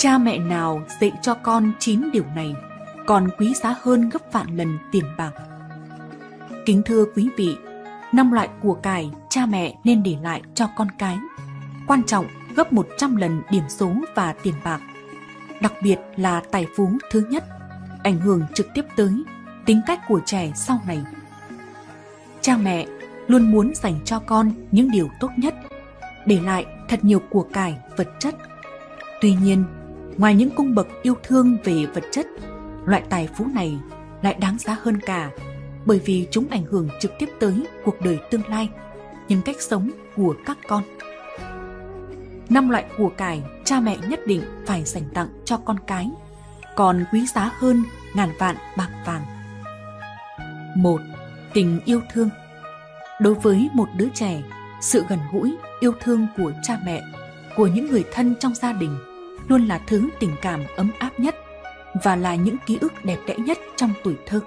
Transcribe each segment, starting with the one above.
Cha mẹ nào dạy cho con chín điều này còn quý giá hơn gấp vạn lần tiền bạc. Kính thưa quý vị, năm loại của cải cha mẹ nên để lại cho con cái. Quan trọng gấp 100 lần điểm số và tiền bạc. Đặc biệt là tài phú thứ nhất, ảnh hưởng trực tiếp tới tính cách của trẻ sau này. Cha mẹ luôn muốn dành cho con những điều tốt nhất, để lại thật nhiều của cải vật chất. Tuy nhiên, ngoài những cung bậc yêu thương về vật chất, loại tài phú này lại đáng giá hơn cả bởi vì chúng ảnh hưởng trực tiếp tới cuộc đời tương lai, những cách sống của các con. Năm loại của cải cha mẹ nhất định phải dành tặng cho con cái, còn quý giá hơn ngàn vạn bạc vàng. Một, tình yêu thương. Đối với một đứa trẻ, sự gần gũi, yêu thương của cha mẹ, của những người thân trong gia đình luôn là thứ tình cảm ấm áp nhất và là những ký ức đẹp đẽ nhất trong tuổi thơ.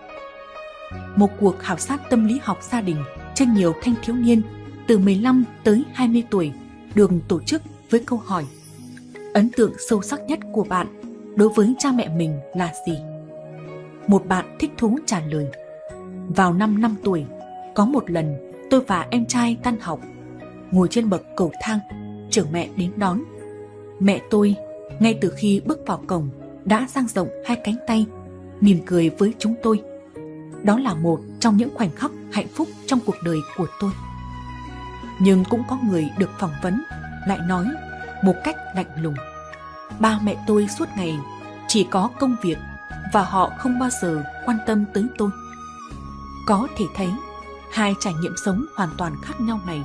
Một cuộc khảo sát tâm lý học gia đình trên nhiều thanh thiếu niên từ 15 tới 20 tuổi được tổ chức với câu hỏi Ấn tượng sâu sắc nhất của bạn đối với cha mẹ mình là gì? Một bạn thích thú trả lời Vào năm 5 tuổi, có một lần tôi và em trai tan học ngồi trên bậc cầu thang trưởng mẹ đến đón mẹ tôi ngay từ khi bước vào cổng, đã dang rộng hai cánh tay, mỉm cười với chúng tôi. Đó là một trong những khoảnh khắc hạnh phúc trong cuộc đời của tôi. Nhưng cũng có người được phỏng vấn, lại nói một cách lạnh lùng, ba mẹ tôi suốt ngày chỉ có công việc và họ không bao giờ quan tâm tới tôi. Có thể thấy, hai trải nghiệm sống hoàn toàn khác nhau này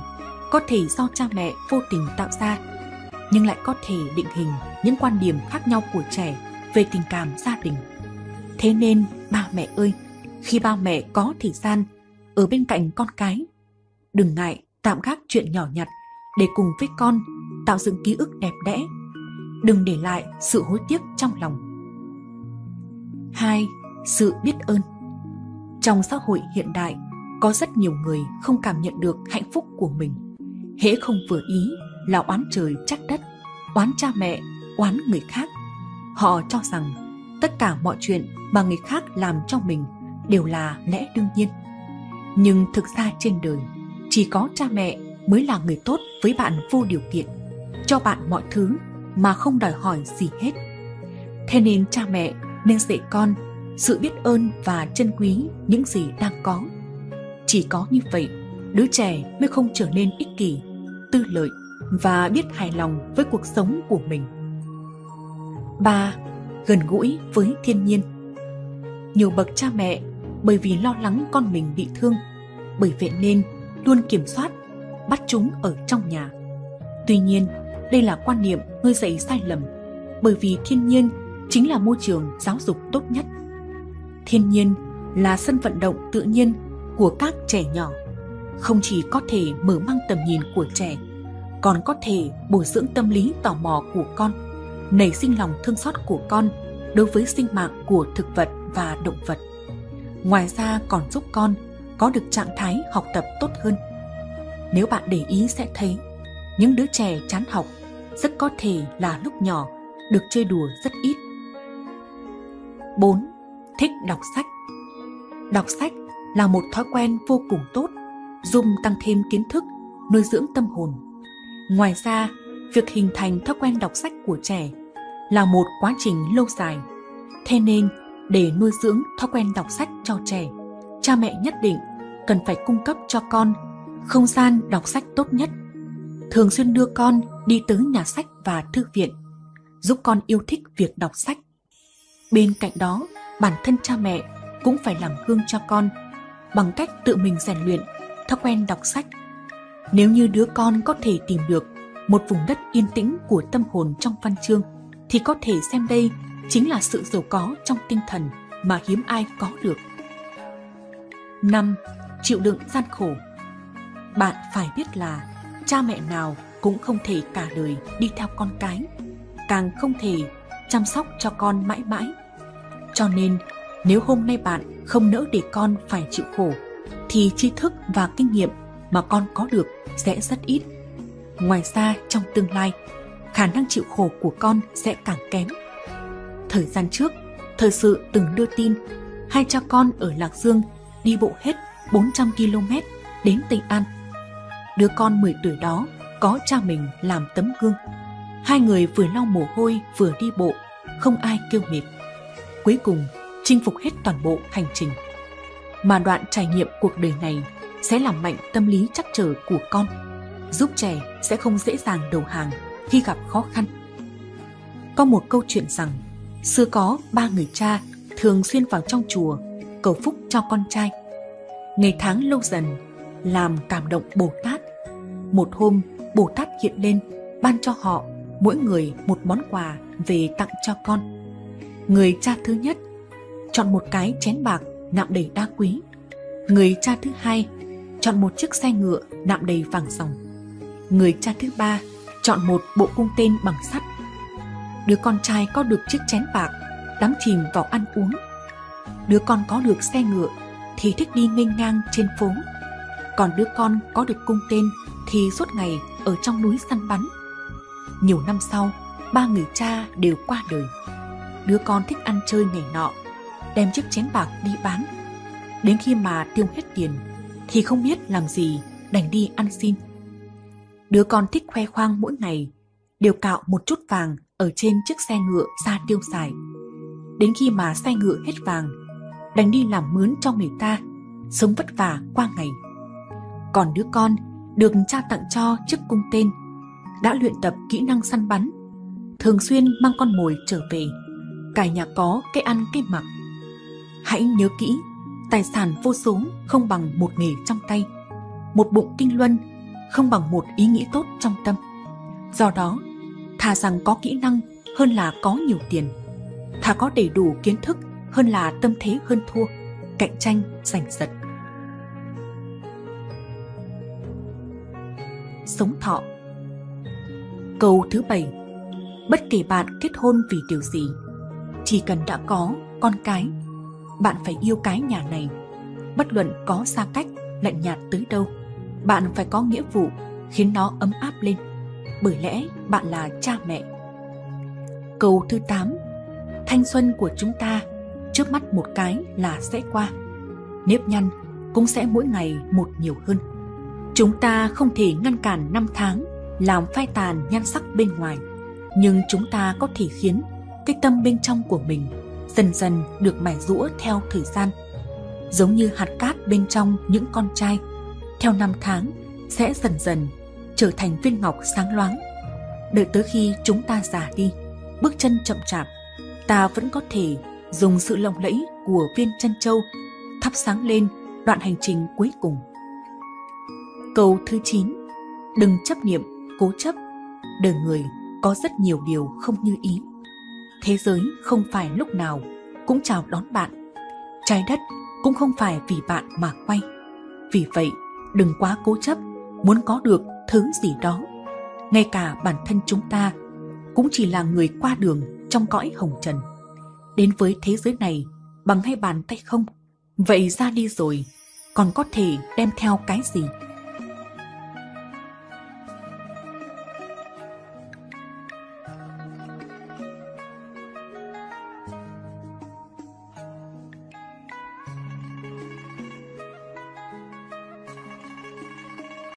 có thể do cha mẹ vô tình tạo ra nhưng lại có thể định hình những quan điểm khác nhau của trẻ về tình cảm gia đình. Thế nên, ba mẹ ơi, khi ba mẹ có thời gian ở bên cạnh con cái, đừng ngại tạm gác chuyện nhỏ nhặt để cùng với con tạo dựng ký ức đẹp đẽ. Đừng để lại sự hối tiếc trong lòng. Hai, sự biết ơn. Trong xã hội hiện đại, có rất nhiều người không cảm nhận được hạnh phúc của mình. Hễ không vừa ý là oán trời trách đất, oán cha mẹ, oán người khác. Họ cho rằng tất cả mọi chuyện mà người khác làm cho mình đều là lẽ đương nhiên. Nhưng thực ra trên đời, chỉ có cha mẹ mới là người tốt với bạn vô điều kiện, cho bạn mọi thứ mà không đòi hỏi gì hết. Thế nên cha mẹ nên dạy con sự biết ơn và trân quý những gì đang có. Chỉ có như vậy, đứa trẻ mới không trở nên ích kỷ, tư lợi và biết hài lòng với cuộc sống của mình. 3. Gần gũi với thiên nhiên. Nhiều bậc cha mẹ, bởi vì lo lắng con mình bị thương, bởi vậy nên luôn kiểm soát, bắt chúng ở trong nhà. Tuy nhiên, đây là quan niệm người dạy sai lầm, bởi vì thiên nhiên chính là môi trường giáo dục tốt nhất. Thiên nhiên là sân vận động tự nhiên của các trẻ nhỏ, không chỉ có thể mở mang tầm nhìn của trẻ còn có thể bồi dưỡng tâm lý tò mò của con nảy sinh lòng thương xót của con đối với sinh mạng của thực vật và động vật ngoài ra còn giúp con có được trạng thái học tập tốt hơn nếu bạn để ý sẽ thấy những đứa trẻ chán học rất có thể là lúc nhỏ được chơi đùa rất ít 4. Thích đọc sách Đọc sách là một thói quen vô cùng tốt, giúp tăng thêm kiến thức, nuôi dưỡng tâm hồn. Ngoài ra, việc hình thành thói quen đọc sách của trẻ là một quá trình lâu dài. Thế nên, để nuôi dưỡng thói quen đọc sách cho trẻ, cha mẹ nhất định cần phải cung cấp cho con không gian đọc sách tốt nhất. Thường xuyên đưa con đi tới nhà sách và thư viện, giúp con yêu thích việc đọc sách. Bên cạnh đó, bản thân cha mẹ cũng phải làm gương cho con bằng cách tự mình rèn luyện thói quen đọc sách. Nếu như đứa con có thể tìm được một vùng đất yên tĩnh của tâm hồn trong văn chương, thì có thể xem đây chính là sự giàu có trong tinh thần mà hiếm ai có được. 5. Chịu đựng gian khổ Bạn phải biết là cha mẹ nào cũng không thể cả đời đi theo con cái, càng không thể chăm sóc cho con mãi mãi. Cho nên nếu hôm nay bạn không nỡ để con phải chịu khổ, thì tri thức và kinh nghiệm mà con có được sẽ rất ít. Ngoài ra trong tương lai, khả năng chịu khổ của con sẽ càng kém. Thời gian trước, thời sự từng đưa tin hai cha con ở Lạc Dương đi bộ hết 400 km đến Tây An. Đứa con 10 tuổi đó có cha mình làm tấm gương. Hai người vừa lau mồ hôi vừa đi bộ, không ai kêu mệt. Cuối cùng, chinh phục hết toàn bộ hành trình. Mà đoạn trải nghiệm cuộc đời này sẽ làm mạnh tâm lý chắc trở của con, giúp trẻ sẽ không dễ dàng đầu hàng khi gặp khó khăn. Có một câu chuyện rằng, xưa có ba người cha thường xuyên vào trong chùa cầu phúc cho con trai. Ngày tháng lâu dần, làm cảm động Bồ Tát. Một hôm, Bồ Tát hiện lên, ban cho họ mỗi người một món quà về tặng cho con. Người cha thứ nhất chọn một cái chén bạc nạm đầy đá quý. Người cha thứ hai chọn một chiếc xe ngựa nạm đầy vàng ròng. Người cha thứ ba chọn một bộ cung tên bằng sắt. Đứa con trai có được chiếc chén bạc, đắm chìm vào ăn uống. Đứa con có được xe ngựa thì thích đi nghênh ngang trên phố. Còn đứa con có được cung tên thì suốt ngày ở trong núi săn bắn. Nhiều năm sau, ba người cha đều qua đời. Đứa con thích ăn chơi ngày nọ, đem chiếc chén bạc đi bán. Đến khi mà tiêu hết tiền thì không biết làm gì đành đi ăn xin. Đứa con thích khoe khoang mỗi ngày, đều cạo một chút vàng ở trên chiếc xe ngựa ra tiêu xài. Đến khi mà xe ngựa hết vàng, đành đi làm mướn cho người ta, sống vất vả qua ngày. Còn đứa con được cha tặng cho chiếc cung tên, đã luyện tập kỹ năng săn bắn, thường xuyên mang con mồi trở về, cả nhà có cái ăn cái mặc. Hãy nhớ kỹ, tài sản vô số không bằng một nghề trong tay, một bụng kinh luân không bằng một ý nghĩ tốt trong tâm. Do đó, thà rằng có kỹ năng hơn là có nhiều tiền, thà có đầy đủ kiến thức hơn là tâm thế hơn thua, cạnh tranh giành giật. Sống thọ Câu thứ bảy Bất kể bạn kết hôn vì điều gì, chỉ cần đã có con cái, bạn phải yêu cái nhà này, bất luận có xa cách, lạnh nhạt tới đâu bạn phải có nghĩa vụ khiến nó ấm áp lên. Bởi lẽ bạn là cha mẹ. Câu thứ 8 thanh xuân của chúng ta trước mắt một cái là sẽ qua. Nếp nhăn cũng sẽ mỗi ngày một nhiều hơn. Chúng ta không thể ngăn cản năm tháng làm phai tàn nhan sắc bên ngoài nhưng chúng ta có thể khiến cái tâm bên trong của mình dần dần được mài rũa theo thời gian giống như hạt cát bên trong những con trai theo năm tháng sẽ dần dần trở thành viên ngọc sáng loáng. Đợi tới khi chúng ta già đi, bước chân chậm chạp, ta vẫn có thể dùng sự lộng lẫy của viên chân châu thắp sáng lên đoạn hành trình cuối cùng. Câu thứ 9 Đừng chấp niệm, cố chấp. Đời người có rất nhiều điều không như ý. Thế giới không phải lúc nào cũng chào đón bạn. Trái đất cũng không phải vì bạn mà quay. Vì vậy, đừng quá cố chấp muốn có được thứ gì đó ngay cả bản thân chúng ta cũng chỉ là người qua đường trong cõi hồng trần đến với thế giới này bằng hai bàn tay không vậy ra đi rồi còn có thể đem theo cái gì